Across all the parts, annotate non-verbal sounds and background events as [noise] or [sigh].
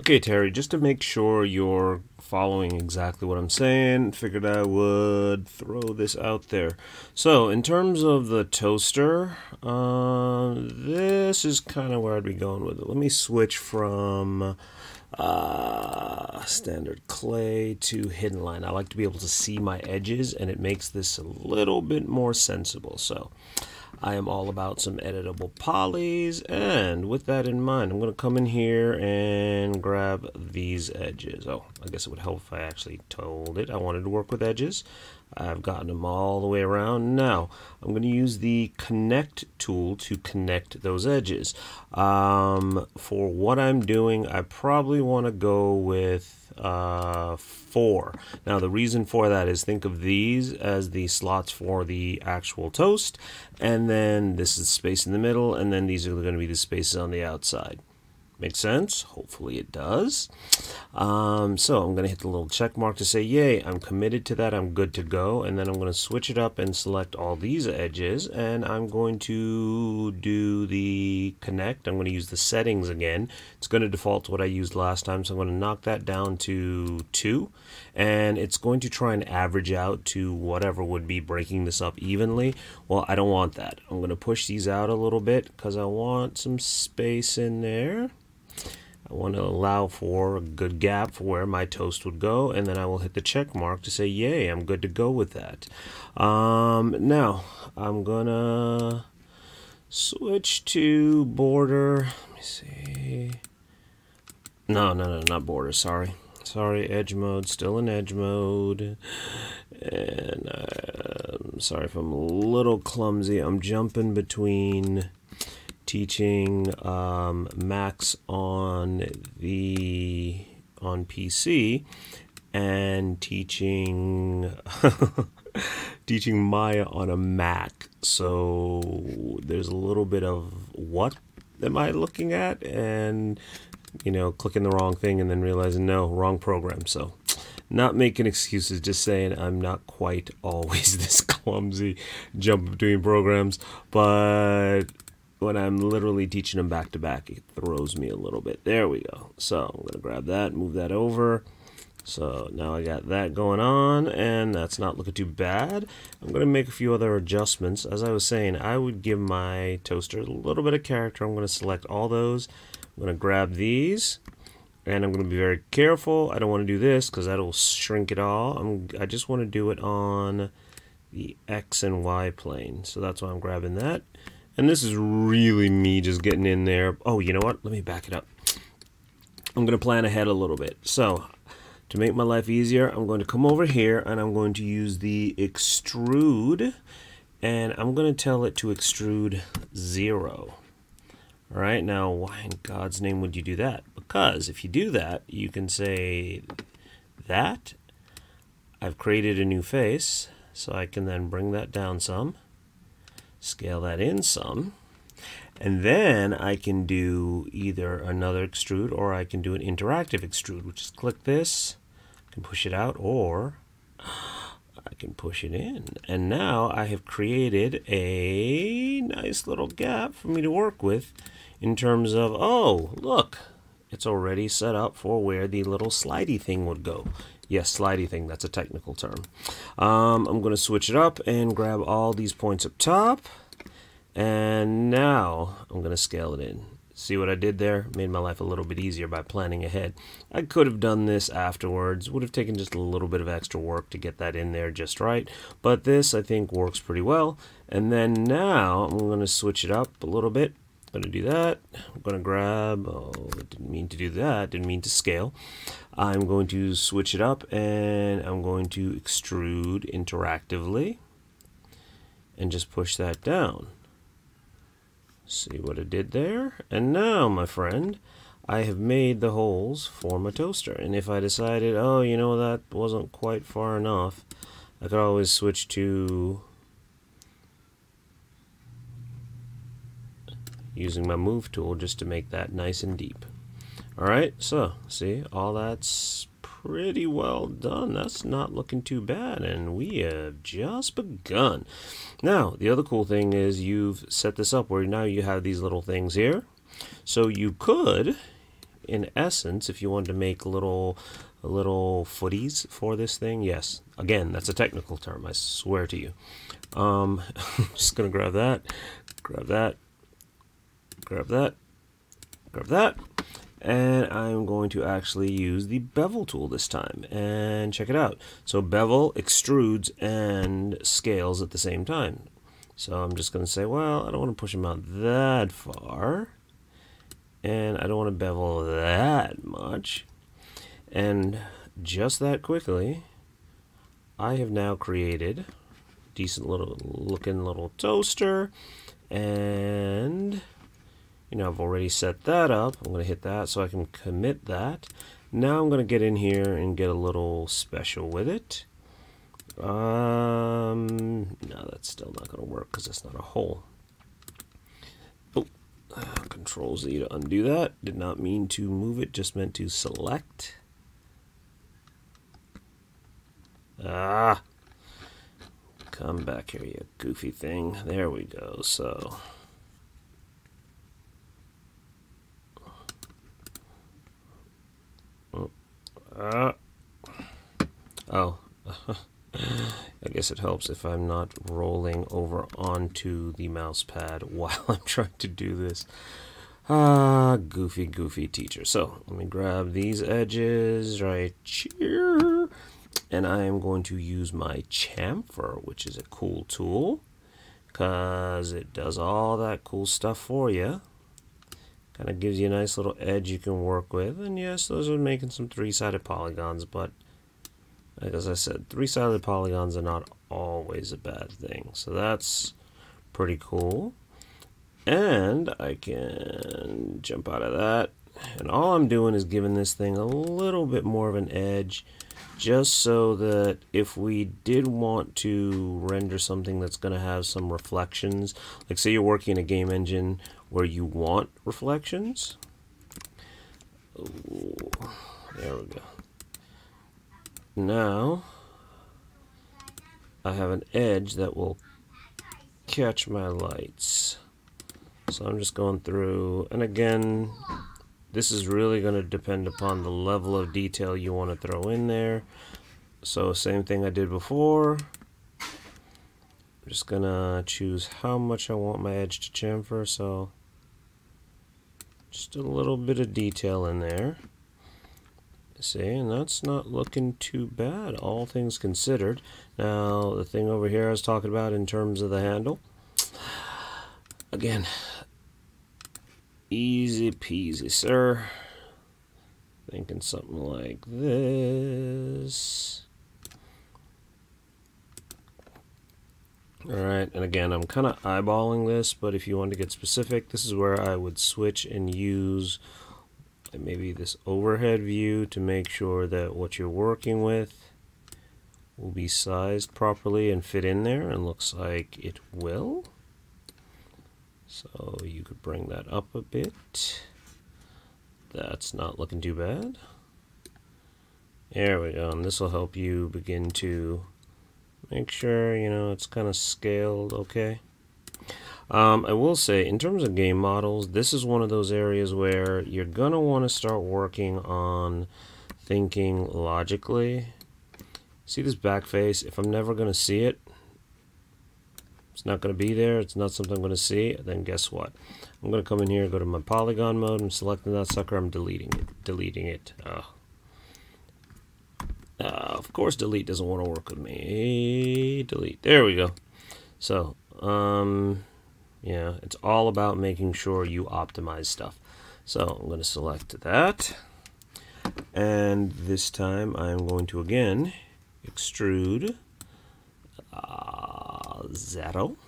Okay, Terry, just to make sure you're following exactly what I'm saying, figured I would throw this out there. So, in terms of the toaster, uh, this is kind of where I'd be going with it. Let me switch from uh, standard clay to hidden line. I like to be able to see my edges, and it makes this a little bit more sensible. So, I am all about some editable polys and with that in mind I'm going to come in here and grab these edges. Oh I guess it would help if I actually told it I wanted to work with edges. I've gotten them all the way around. Now I'm going to use the connect tool to connect those edges. Um, for what I'm doing I probably want to go with uh, 4. Now the reason for that is think of these as the slots for the actual toast and then this is space in the middle and then these are going to be the spaces on the outside. Make sense? Hopefully it does. Um, so I'm going to hit the little check mark to say, yay, I'm committed to that. I'm good to go. And then I'm going to switch it up and select all these edges. And I'm going to do the connect. I'm going to use the settings again. It's going to default to what I used last time. So I'm going to knock that down to 2. And it's going to try and average out to whatever would be breaking this up evenly. Well, I don't want that. I'm going to push these out a little bit because I want some space in there. I want to allow for a good gap for where my toast would go and then I will hit the check mark to say yay I'm good to go with that. Um, now I'm gonna switch to border. Let me see. No no no not border sorry. Sorry edge mode still in edge mode. And I'm um, sorry if I'm a little clumsy. I'm jumping between teaching um, Max on the on PC and teaching [laughs] teaching Maya on a Mac. So there's a little bit of what am I looking at and you know clicking the wrong thing and then realizing no wrong program. So not making excuses, just saying I'm not quite [laughs] always this clumsy jump between programs, but when I'm literally teaching them back to back, it throws me a little bit. There we go. So I'm going to grab that, move that over. So now I got that going on, and that's not looking too bad. I'm going to make a few other adjustments. As I was saying, I would give my toaster a little bit of character. I'm going to select all those. I'm going to grab these, and I'm going to be very careful. I don't want to do this because that'll shrink it all. I'm, I just want to do it on the X and Y plane. So that's why I'm grabbing that. And this is really me just getting in there. Oh, you know what? Let me back it up. I'm going to plan ahead a little bit. So, to make my life easier, I'm going to come over here and I'm going to use the extrude and I'm going to tell it to extrude 0. Alright, now why in God's name would you do that? Because if you do that, you can say that. I've created a new face, so I can then bring that down some scale that in some. And then I can do either another extrude or I can do an interactive extrude, which is click this, I can push it out, or I can push it in. And now I have created a nice little gap for me to work with in terms of, oh, look, it's already set up for where the little slidey thing would go. Yes, slidey thing, that's a technical term. Um, I'm going to switch it up and grab all these points up top. And now I'm going to scale it in. See what I did there? Made my life a little bit easier by planning ahead. I could have done this afterwards. Would have taken just a little bit of extra work to get that in there just right. But this, I think, works pretty well. And then now I'm going to switch it up a little bit. Going to do that. I'm going to grab, oh, didn't mean to do that. Didn't mean to scale. I'm going to switch it up and I'm going to extrude interactively and just push that down. See what it did there? And now, my friend, I have made the holes for my toaster. And if I decided, oh, you know, that wasn't quite far enough, I could always switch to using my move tool just to make that nice and deep. Alright, so, see, all that's pretty well done. That's not looking too bad, and we have just begun. Now, the other cool thing is you've set this up where now you have these little things here. So you could in essence, if you wanted to make little little footies for this thing, yes. Again, that's a technical term. I swear to you. Um, I'm [laughs] just gonna grab that, grab that, grab that, grab that, and I'm going to actually use the bevel tool this time and check it out. So bevel extrudes and scales at the same time. So I'm just going to say, well, I don't want to push them out that far. And I don't want to bevel that much. And just that quickly, I have now created decent little looking little toaster. And, you know, I've already set that up. I'm going to hit that so I can commit that. Now I'm going to get in here and get a little special with it. Um, no, that's still not going to work because it's not a hole. Oh, [sighs] Control Z to undo that. Did not mean to move it, just meant to select. Ah, come back here, you goofy thing. There we go. So. Oh. Uh, oh. [laughs] I guess it helps if I'm not rolling over onto the mouse pad [laughs] while I'm trying to do this. Ah, goofy, goofy teacher. So let me grab these edges right here. And I am going to use my chamfer, which is a cool tool. Because it does all that cool stuff for you. Kind of gives you a nice little edge you can work with. And yes, those are making some three-sided polygons, but as I said, three-sided polygons are not always a bad thing. So that's pretty cool. And I can jump out of that. And all I'm doing is giving this thing a little bit more of an edge just so that if we did want to render something that's going to have some reflections, like say you're working in a game engine where you want reflections. Ooh, there we go. Now, I have an edge that will catch my lights. So I'm just going through, and again, this is really going to depend upon the level of detail you want to throw in there. So same thing I did before. I'm just going to choose how much I want my edge to chamfer, so just a little bit of detail in there. See, and that's not looking too bad, all things considered. Now, the thing over here I was talking about in terms of the handle. Again, easy peasy, sir. Thinking something like this. Alright, and again, I'm kind of eyeballing this, but if you want to get specific, this is where I would switch and use maybe this overhead view to make sure that what you're working with will be sized properly and fit in there and looks like it will. So you could bring that up a bit. That's not looking too bad. There we go and this will help you begin to make sure you know it's kind of scaled okay um, I will say, in terms of game models, this is one of those areas where you're going to want to start working on thinking logically. See this back face? If I'm never going to see it, it's not going to be there, it's not something I'm going to see, then guess what? I'm going to come in here, go to my polygon mode, I'm selecting that sucker, I'm deleting it. Deleting it. Uh, uh, of course delete doesn't want to work with me. Delete. There we go. So, um, yeah, it's all about making sure you optimize stuff. So I'm going to select that. And this time I'm going to again extrude uh, zero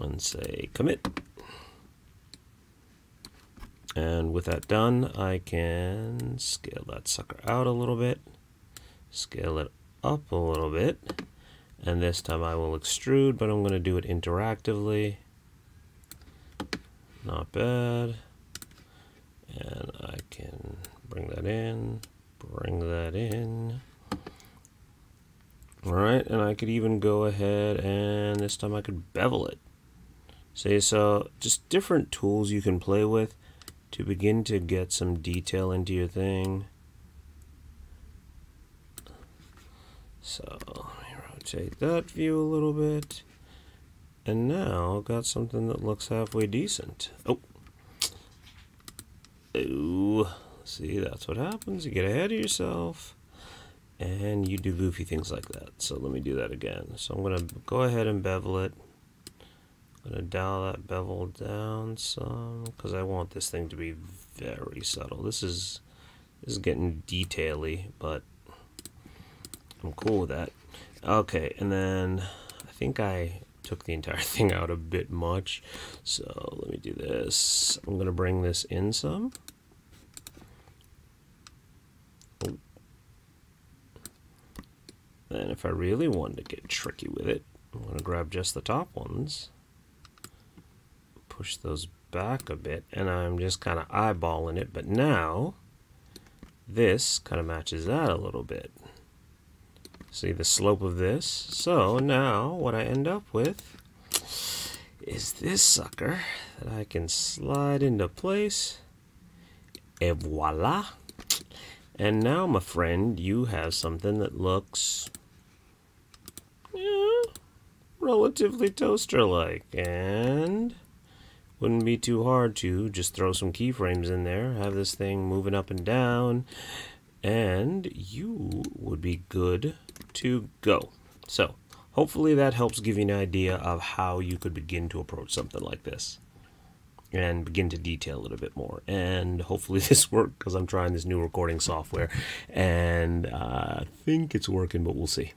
and say commit. And with that done, I can scale that sucker out a little bit, scale it up a little bit, and this time I will extrude, but I'm going to do it interactively. Not bad. And I can bring that in, bring that in. Alright, and I could even go ahead and this time I could bevel it. See, so just different tools you can play with to begin to get some detail into your thing. So rotate that view a little bit. And now I've got something that looks halfway decent. Oh. Ooh. See, that's what happens. You get ahead of yourself and you do goofy things like that. So let me do that again. So I'm going to go ahead and bevel it. I'm going to dial that bevel down some because I want this thing to be very subtle. This is this is getting detaily, but I'm cool with that. Okay, and then I think I took the entire [laughs] thing out a bit much. So let me do this. I'm going to bring this in some. Then if I really wanted to get tricky with it, I'm going to grab just the top ones, push those back a bit, and I'm just kind of eyeballing it. But now, this kind of matches that a little bit. See the slope of this? So now what I end up with is this sucker that I can slide into place. Et voila! And now, my friend, you have something that looks yeah, relatively toaster-like. And wouldn't be too hard to just throw some keyframes in there, have this thing moving up and down, and you would be good to go. So hopefully that helps give you an idea of how you could begin to approach something like this and begin to detail it a bit more. And hopefully [laughs] this worked because I'm trying this new recording software and uh, I think it's working, but we'll see.